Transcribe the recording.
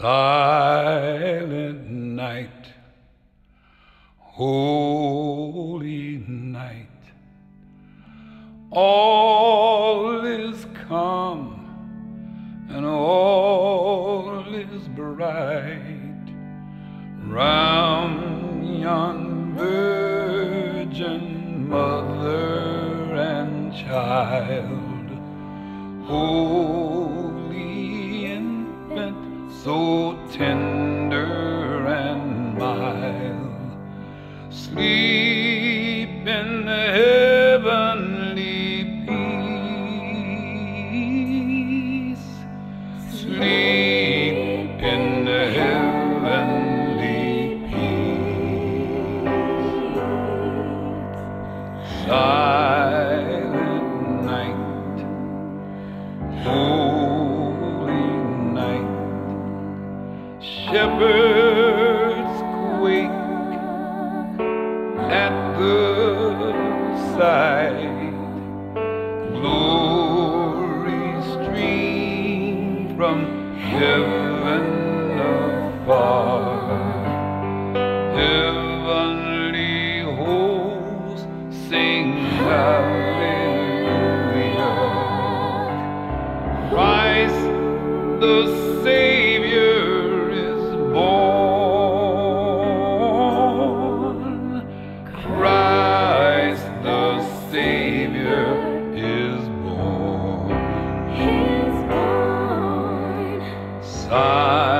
Silent night, holy night, all is calm and all is bright round yon virgin mother and child. Holy so tender and mild, sleep in the heavenly peace. Sleep in the heavenly peace. Shepherds quake at the sight. Glory stream from heaven afar. Heavenly hosts sing hallelujah. Christ the Savior Silent